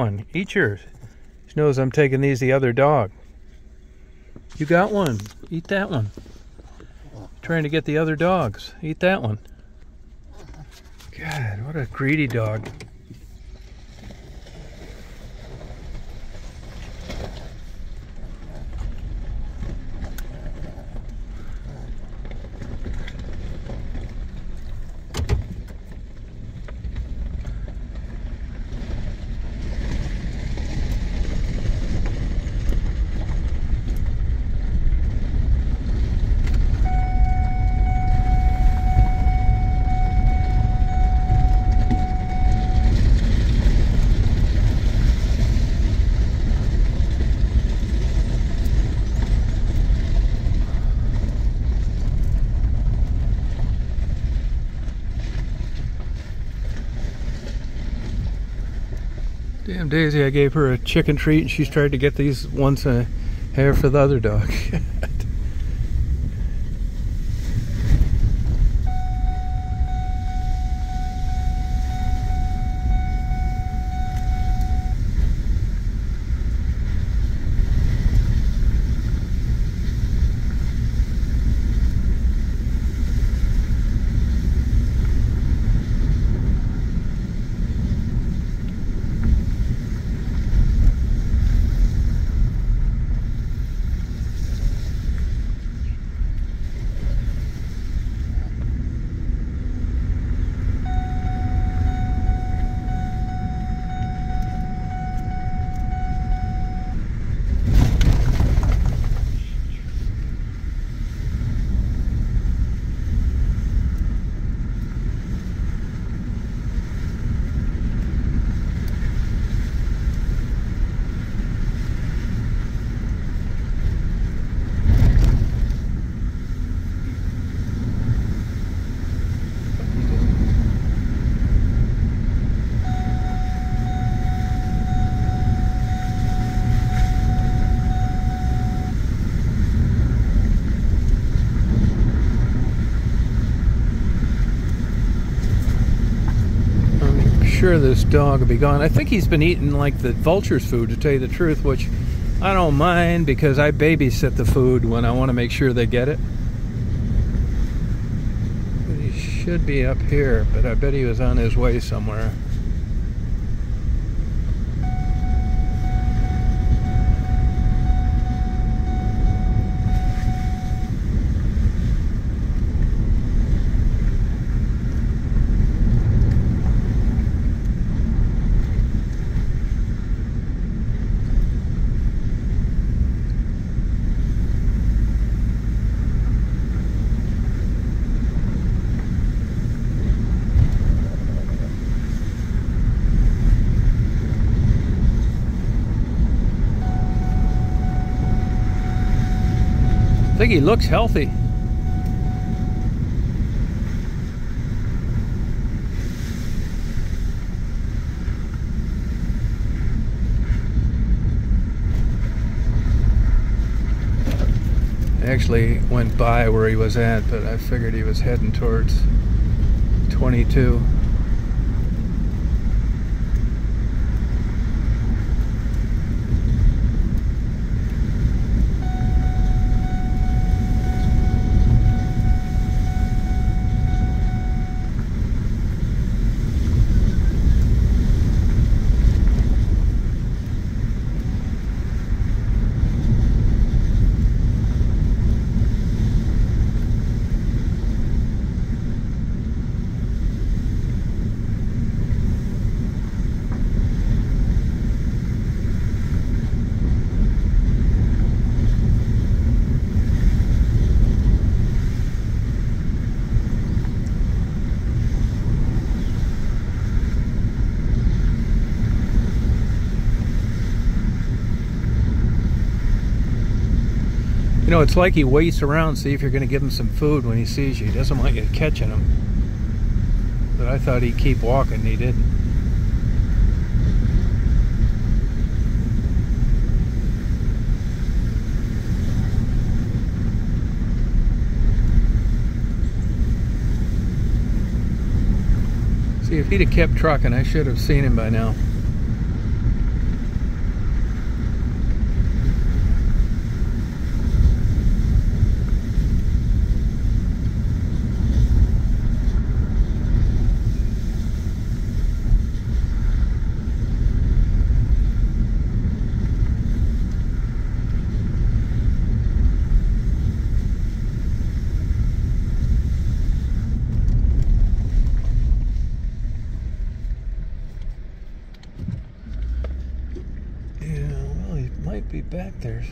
one. Eat yours. She knows I'm taking these the other dog. You got one. Eat that one. Trying to get the other dogs. Eat that one. God, what a greedy dog. Daisy, I gave her a chicken treat and she's tried to get these once a hair for the other dog. I'm sure this dog will be gone. I think he's been eating like the vulture's food, to tell you the truth, which I don't mind because I babysit the food when I want to make sure they get it. But he should be up here, but I bet he was on his way somewhere. I think he looks healthy. I actually went by where he was at, but I figured he was heading towards 22. Know, it's like he waits around, see if you're going to give him some food when he sees you. He doesn't want you catching him. But I thought he'd keep walking, he didn't. See, if he'd have kept trucking, I should have seen him by now. Be back there.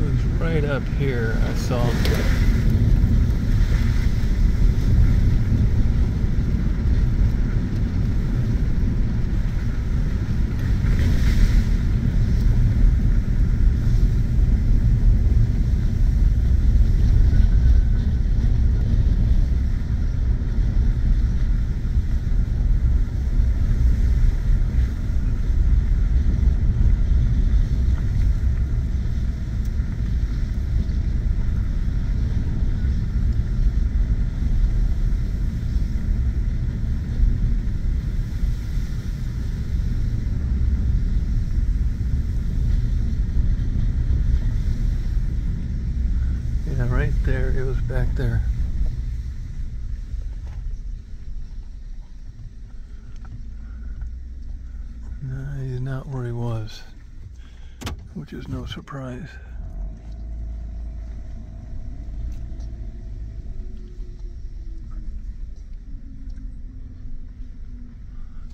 It was right up here. I saw. Yeah, right there. It was back there. He's not where he was, which is no surprise.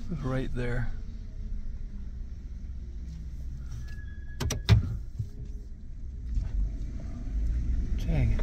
It was right there. Dang it.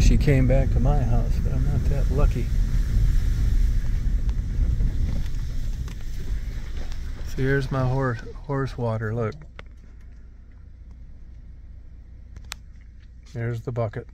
Wish he came back to my house, but I'm not that lucky. So here's my horse horse water. Look. There's the bucket.